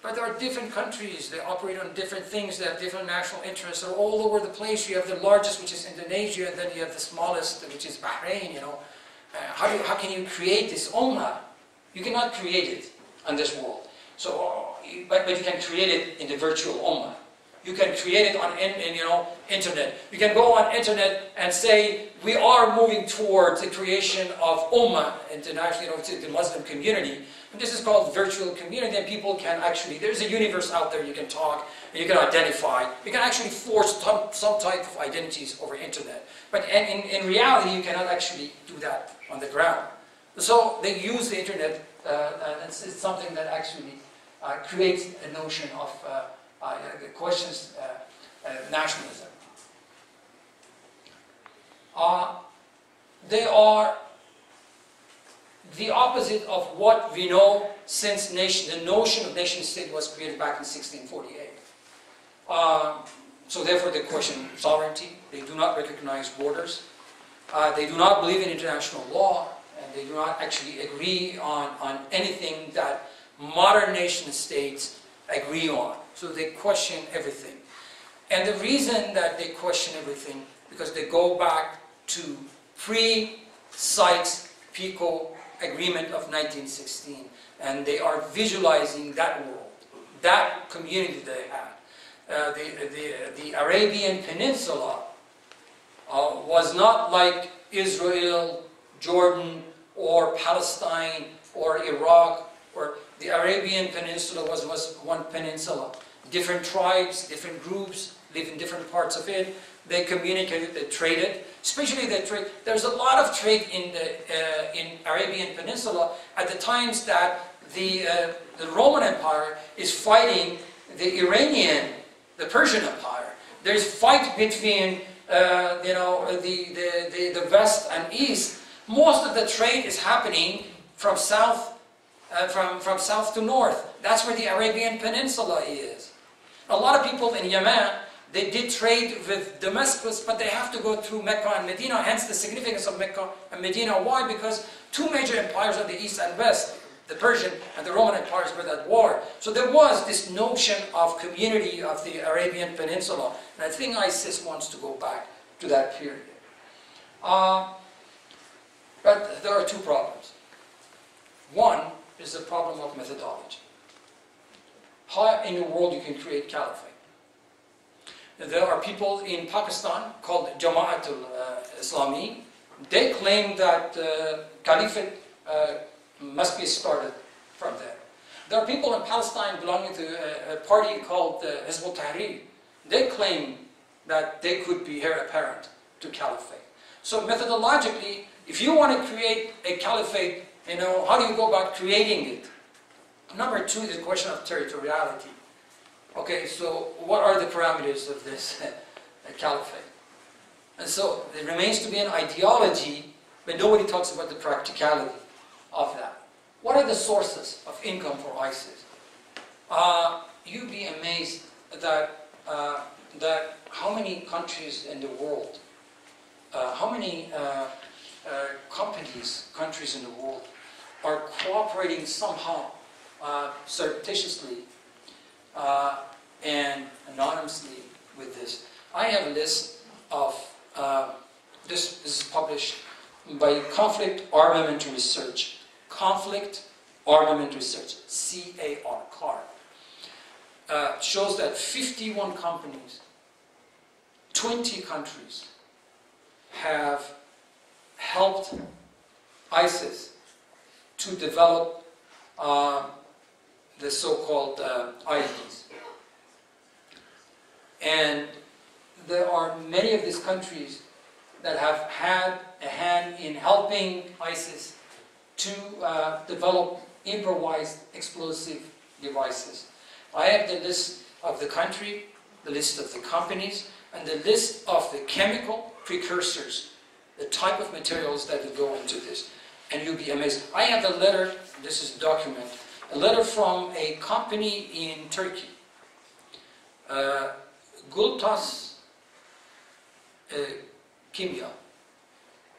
But there are different countries, they operate on different things, they have different national interests, they're all over the place. You have the largest, which is Indonesia, and then you have the smallest, which is Bahrain, you know. Uh, how, do, how can you create this ummah? You cannot create it on this world. So, uh, but, but you can create it in the virtual ummah. You can create it on in, in, you know internet. You can go on internet and say we are moving towards the creation of ummah, international, you know, the Muslim community. And this is called virtual community, and people can actually, there's a universe out there you can talk, you can identify, you can actually force some, some type of identities over internet. But in, in, reality, you cannot actually do that on the ground. So they use the internet, uh, and it's, it's, something that actually uh, creates a notion of uh, uh questions uh, uh, nationalism. uh, they are the opposite of what we know since nation, the notion of nation state was created back in 1648. Uh, so therefore they question sovereignty, they do not recognize borders, uh, they do not believe in international law, and they do not actually agree on, on anything that modern nation states agree on. So they question everything. And the reason that they question everything, because they go back to pre-Sykes-Picot agreement of 1916, and they are visualizing that world, that community they had. Uh, the, the, the Arabian Peninsula uh, was not like Israel, Jordan, or Palestine, or Iraq, or the Arabian Peninsula was, was one peninsula. Different tribes, different groups live in different parts of it. They communicated, they traded, especially the trade. There's a lot of trade in the uh, in Arabian Peninsula at the times that the uh, the Roman Empire is fighting the Iranian, the Persian Empire. There's fight between uh, you know the, the the the West and East. Most of the trade is happening from south uh, from from south to north. That's where the Arabian Peninsula is. A lot of people in Yemen they did trade with Damascus, but they have to go through Mecca and Medina, hence the significance of Mecca and Medina. Why? Because two major empires on the east and west, the Persian and the Roman empires were at war. So there was this notion of community of the Arabian Peninsula, and I think ISIS wants to go back to that period. Uh, but there are two problems. One is the problem of methodology. How in the world you can create caliphate? There are people in Pakistan called Jama'atul uh, Islami. They claim that uh, caliphate uh, must be started from there. There are people in Palestine belonging to a, party called uh, Hizb ut-Tahrir. They claim that they could be heir apparent to caliphate. So methodologically, if you want to create a caliphate, you know, how do you go about creating it? Number two is the question of territoriality. Okay, so what are the parameters of this caliphate? And so it remains to be an ideology, but nobody talks about the practicality of that. What are the sources of income for ISIS? Uh, you'd be amazed that, uh, that how many countries in the world, uh, how many uh, uh, companies, countries in the world are cooperating somehow uh, surreptitiously uh, and anonymously with this. I have a list of, uh, this, this is published by Conflict Armament Research. Conflict Armament Research, C-A-R, CAR. Uh, shows that 51 companies, 20 countries have helped ISIS to develop uh, the so-called uh. And there are many of these countries that have had a hand in helping ISIS to uh, develop improvised explosive devices. I have the list of the country, the list of the companies, and the list of the chemical precursors, the type of materials that go into this. And you'll be amazed. I have a letter, this is a document, a letter from a company in Turkey, uh, Gultas uh, Kimya.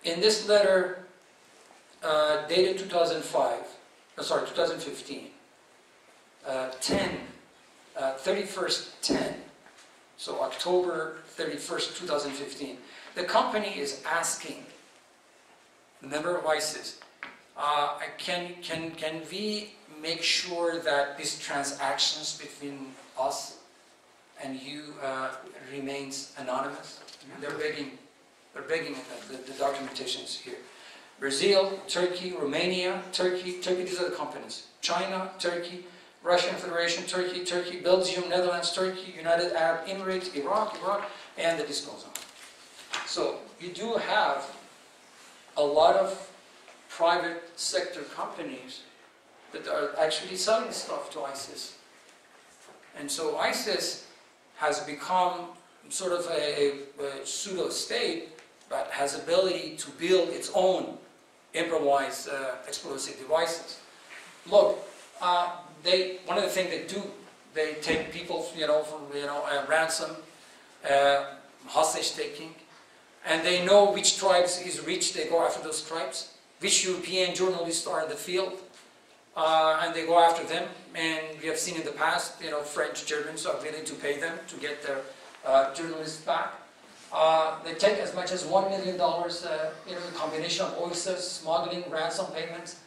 In this letter, uh, dated 2005, uh, sorry, 2015, uh, 10, 31st uh, 10, so October 31st, 2015, the company is asking the member of ISIS, uh, can, can, can we make sure that these transactions between us and you uh, remains anonymous. They're begging, they're begging the, the, the documentations here. Brazil, Turkey, Romania, Turkey, Turkey, these are the companies. China, Turkey, Russian Federation, Turkey, Turkey, Belgium, Netherlands, Turkey, United Arab Emirates, Iraq, Iraq, and the list on. So you do have a lot of private sector companies that are actually selling stuff to ISIS. And so ISIS has become sort of a, a, pseudo-state, but has ability to build its own improvised uh, explosive devices. Look, uh, they, one of the things they do, they take people, you know, for, you know, uh, ransom, uh, hostage taking, and they know which tribes is rich, they go after those tribes, which European journalists are in the field, uh, and they go after them, and we have seen in the past, you know, French, Germans are willing to pay them to get their uh, journalists back. Uh, they take as much as $1 million, uh, you know, the combination of oysters, smuggling, ransom payments,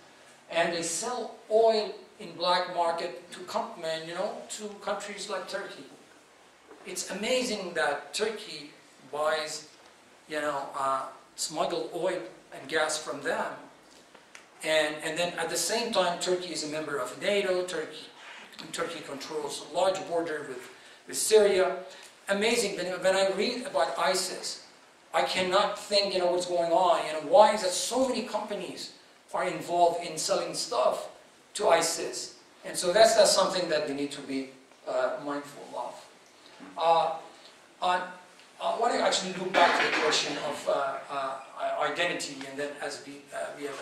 and they sell oil in black market to, com- you know, to countries like Turkey. It's amazing that Turkey buys, you know, uh, smuggled oil and gas from them, and, and then at the same time, Turkey is a member of NATO, Turkey, Turkey controls a large border with, with Syria. Amazing, when, when I read about ISIS, I cannot think, you know, what's going on, you know, why is that so many companies are involved in selling stuff to ISIS? And so that's, that's something that we need to be uh, mindful of. Uh, on, I want to actually look back to the question of uh, uh, identity, and then as we, uh, we have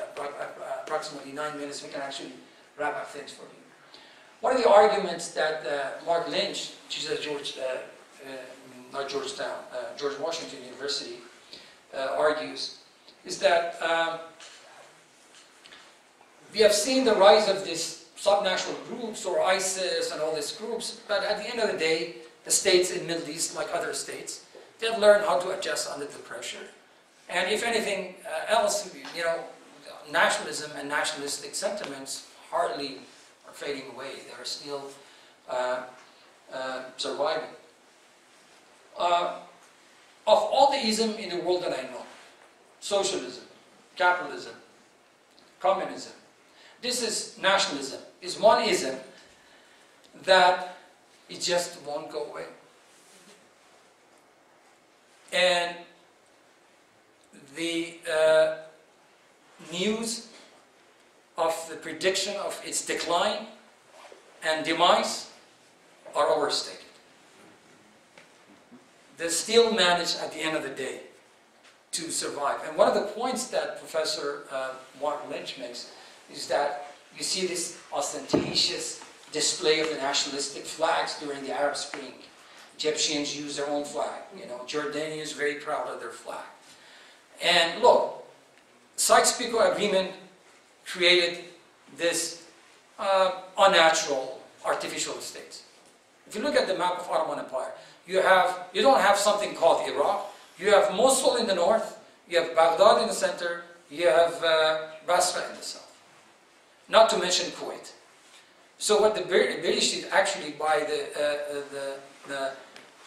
approximately nine minutes, we can actually wrap up things for you. One of the arguments that uh, Marc Lynch, is at George, uh, uh, not Georgetown, George Washington University, argues, is that um, we have seen the rise of these subnational groups or ISIS and all these groups, but at the end of the day, the states in Middle East, like other states, they've learned how to adjust under the pressure. And if anything uh, else, you know, nationalism and nationalistic sentiments hardly are fading away. They're still uh, uh, surviving. Uh, of all the ism in the world that I know, socialism, capitalism, communism, this is nationalism, is one ism that it just won't go away. And the uh, news of the prediction of its decline and demise are overstated. They still manage at the end of the day to survive. And one of the points that Professor uh, Marc Lynch makes is that you see this ostentatious display of the nationalistic flags during the Arab Spring. Egyptians use their own flag. You know, Jordanians very proud of their flag. And look, Sykes-Picot Agreement created this uh, unnatural artificial states. If you look at the map of Ottoman Empire, you have you don't have something called Iraq. You have Mosul in the north. You have Baghdad in the center. You have uh, Basra in the south. Not to mention Kuwait. So what the British did actually by the, uh, uh, the, the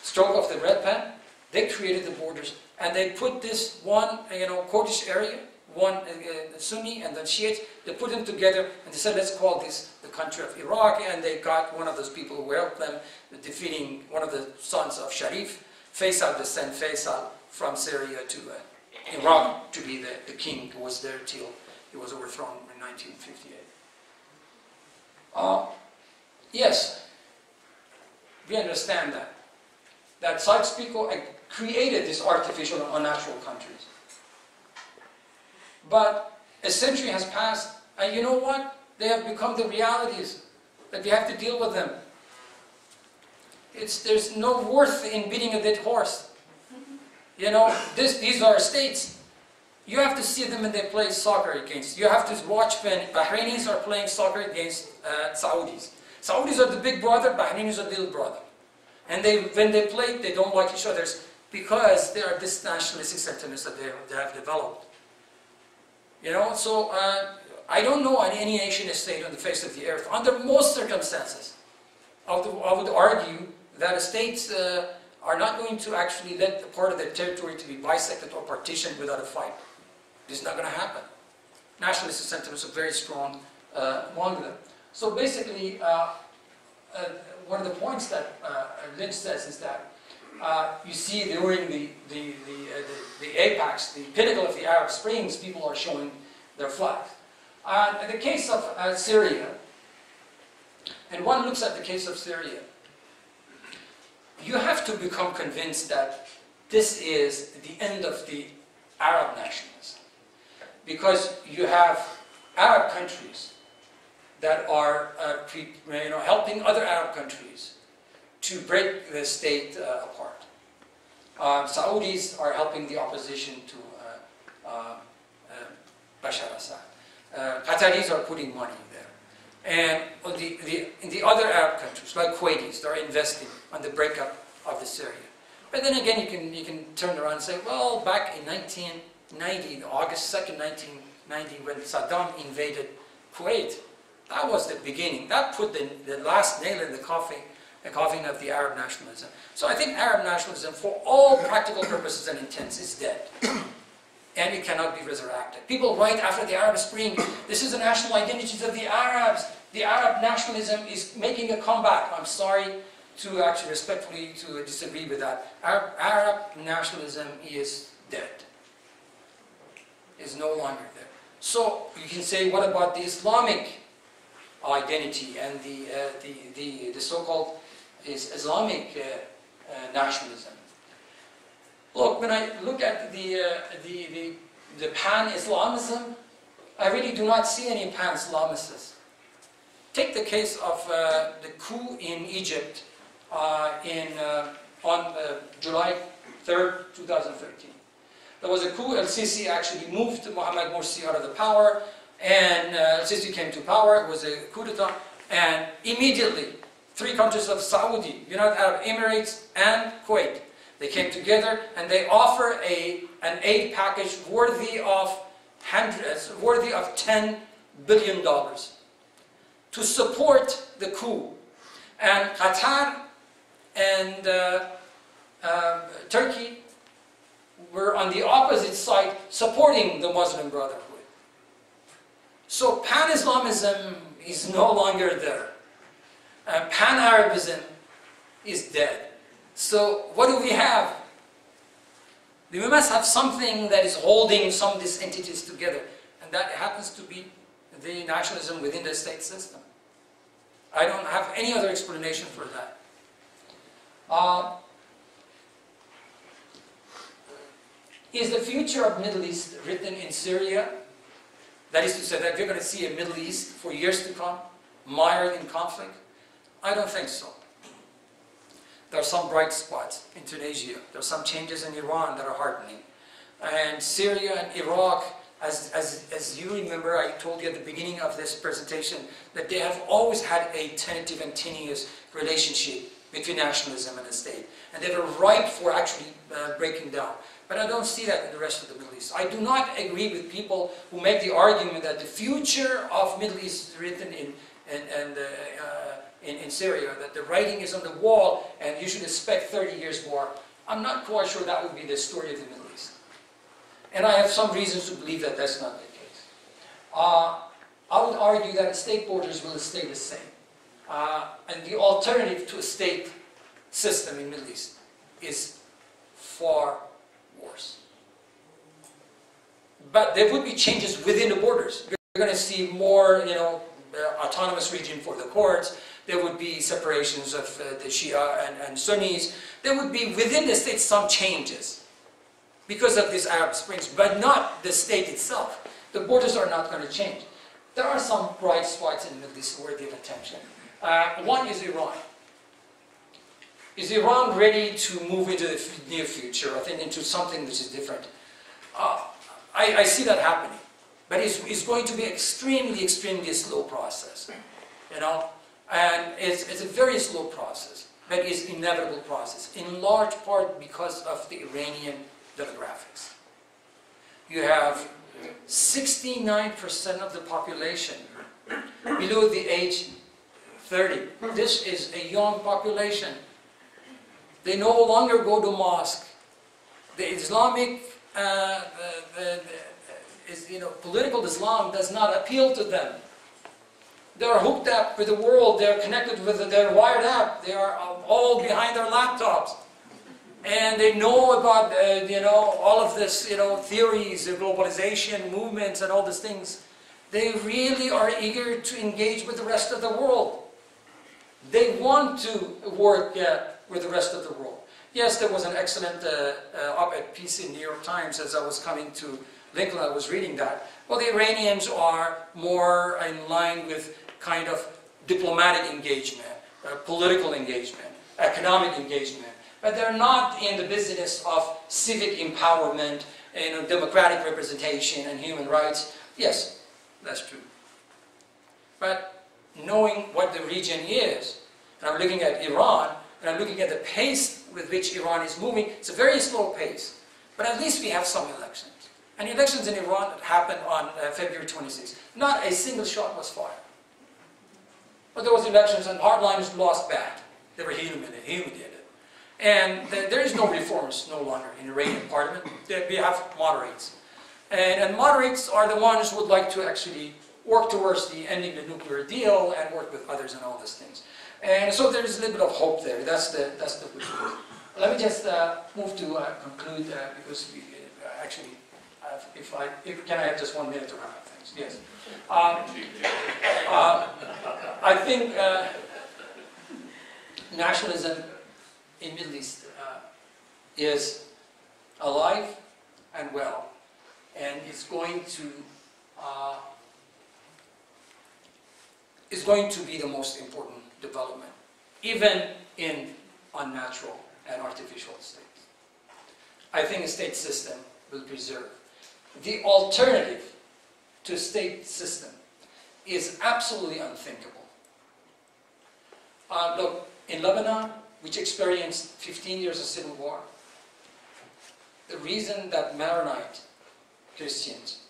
stroke of the red pen, they created the borders and they put this one, you know, Kurdish area, one uh, Sunni and then Shiites, they put them together and they said, let's call this the country of Iraq. And they got one of those people who helped them defeating one of the sons of Sharif, Faisal, the sent Faisal from Syria to uh, Iraq to be the, the king who was there till he was overthrown in 1958. Uh, yes, we understand that. That Sykes-Picot created these artificial and unnatural countries. But a century has passed, and you know what? They have become the realities that we have to deal with them. It's, there's no worth in beating a dead horse. You know, this, these are states you have to see them when they play soccer against. You have to watch when Bahrainis are playing soccer against uh, Saudis. Saudis are the big brother, Bahrainis are the little brother. And they, when they play, they don't like each other because there are this nationalistic sentiments that they, they have developed. You know, so uh, I don't know any, any nation state on the face of the earth, under most circumstances, I would, I would argue that states uh, are not going to actually let part of their territory to be bisected or partitioned without a fight. This is not going to happen. Nationalist sentiments are very strong uh, among them. So basically, uh, uh, one of the points that uh, Lynch says is that uh, you see during the, the, the, uh, the, the, apex, the pinnacle of the Arab Springs, people are showing their flags. in the case of Syria, and one looks at the case of Syria, you have to become convinced that this is the end of the Arab nationalism. Because you have Arab countries that are uh, you know, helping other Arab countries to break the state uh, apart. Uh, Saudis are helping the opposition to uh, Bashar Assad. Qataris are putting money there. And the, the, in the other Arab countries, like Kuwaitis, they're investing on the breakup of the Syria. But then again, you can, you can turn around and say, well, back in 1990, August 2nd, 1990, when Saddam invaded Kuwait, that was the beginning. That put the, the last nail in the coffin, the coffin of the Arab nationalism. So I think Arab nationalism, for all practical purposes and intents, is dead. and it cannot be resurrected. People write after the Arab Spring, this is the national identity of the Arabs. The Arab nationalism is making a comeback. I'm sorry to actually respectfully to disagree with that. Arab, Arab nationalism is dead. Is no longer there. So you can say, what about the Islamic identity and the, uh, the, the, the so-called Islamic uh, uh, nationalism. Look, when I look at the, uh, the, the, the pan-Islamism, I really do not see any pan-Islamicists. Take the case of the coup in Egypt in, on July 3rd, 2013. There was a coup, El-Sisi actually moved Mohamed Morsi out of the power, and uh, Sisi came to power, it was a coup d'etat, and immediately three countries of Saudi, United Arab Emirates, and Kuwait, they came together and they offer a, an aid package worthy of hundreds, worthy of $10 billion to support the coup. And Qatar and uh, uh, Turkey were on the opposite side supporting the Muslim Brotherhood. So pan-Islamism is no longer there. Uh, pan-Arabism is dead. So what do we have? We must have something that is holding some of these entities together. And that happens to be the nationalism within the state system. I don't have any other explanation for that. Uh, is the future of Middle East written in Syria that is to say that we're going to see a Middle East for years to come, mired in conflict? I don't think so. There are some bright spots in Tunisia. There are some changes in Iran that are heartening. And Syria and Iraq, as, as, as you remember, I told you at the beginning of this presentation, that they have always had a tentative and tenuous relationship between nationalism and the state. And they were ripe for actually uh, breaking down. But I don't see that in the rest of the Middle East. I do not agree with people who make the argument that the future of Middle East is written in, in, in, the, uh, in, in Syria, that the writing is on the wall and you should expect 30 years more. I'm not quite sure that would be the story of the Middle East. And I have some reasons to believe that that's not the case. Uh, I would argue that state borders will stay the same. Uh, and the alternative to a state system in Middle East is far But there would be changes within the borders. You're going to see more, you know, uh, autonomous region for the Kurds. There would be separations of uh, the Shia and, and Sunnis. There would be within the state some changes because of these Arab Springs, but not the state itself. The borders are not going to change. There are some bright spots in the Middle East worthy of attention. Uh, one is Iran. Is Iran ready to move into the near future, I think into something which is different? Uh, I, I, see that happening. But it's, it's, going to be extremely, extremely slow process. You know? And it's, it's a very slow process, but it's inevitable process, in large part because of the Iranian demographics. You have 69% of the population below the age 30. This is a young population. They no longer go to mosque. The Islamic, uh, the, the, the, is, you know, political Islam does not appeal to them. They're hooked up with the world. They're connected with it. They're wired up. They are all behind their laptops. And they know about, uh, you know, all of this, you know, theories, of globalization, movements, and all these things. They really are eager to engage with the rest of the world. They want to work uh, with the rest of the world. Yes, there was an excellent uh, uh, op-ed piece in New York Times as I was coming to Lincoln, I was reading that. Well, the Iranians are more in line with kind of diplomatic engagement, uh, political engagement, economic engagement, but they're not in the business of civic empowerment, you know, democratic representation and human rights. Yes, that's true. But knowing what the region is, and I'm looking at Iran, and I'm looking at the pace with which Iran is moving, it's a very slow pace. But at least we have some elections. And elections in Iran happened on uh, February 26. Not a single shot was fired. But there was elections and hardliners lost bad. They were humiliated. humiliated. And th there is no reforms no longer in Iranian parliament. We have moderates. And, and moderates are the ones who would like to actually work towards the ending the nuclear deal and work with others and all these things. And so there's a little bit of hope there. That's the, that's the. Let me just uh, move to uh, conclude uh, because we, uh, actually, if I, if, can I have just one minute to wrap up things? Yes. Um, uh, I think uh, nationalism in Middle East is alive and well, and it's going to is going to be the most important development, even in unnatural and artificial states. I think a state system will preserve. The alternative to a state system is absolutely unthinkable. Uh, look, in Lebanon, which experienced 15 years of civil war, the reason that Maronite Christians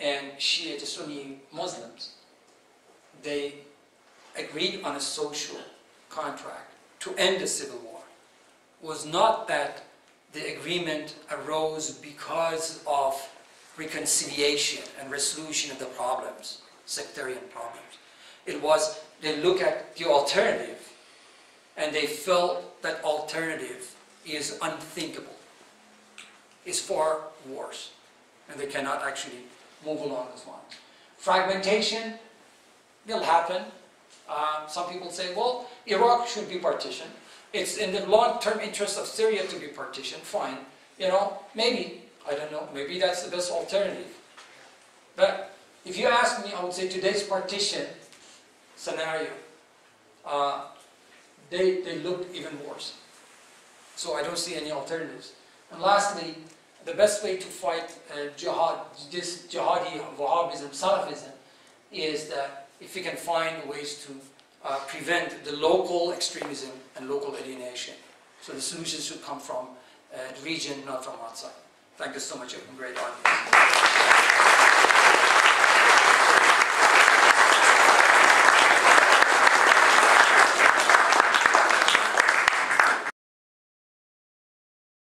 and Shia Sunni Muslims, they agreed on a social contract to end the civil war was not that the agreement arose because of reconciliation and resolution of the problems, sectarian problems. It was they look at the alternative and they felt that alternative is unthinkable, is far worse, and they cannot actually move along those lines. Fragmentation will happen. Uh, some people say, well, Iraq should be partitioned. It's in the long-term interest of Syria to be partitioned. Fine. You know, maybe, I don't know, maybe that's the best alternative. But if you ask me, I would say today's partition scenario, uh, they, they look even worse. So I don't see any alternatives. And lastly, the best way to fight uh, jihad, this jihadi Wahhabism, Salafism, is that if we can find ways to uh, prevent the local extremism and local alienation. So the solutions should come from uh, the region, not from outside. Thank you so much. Been great audience.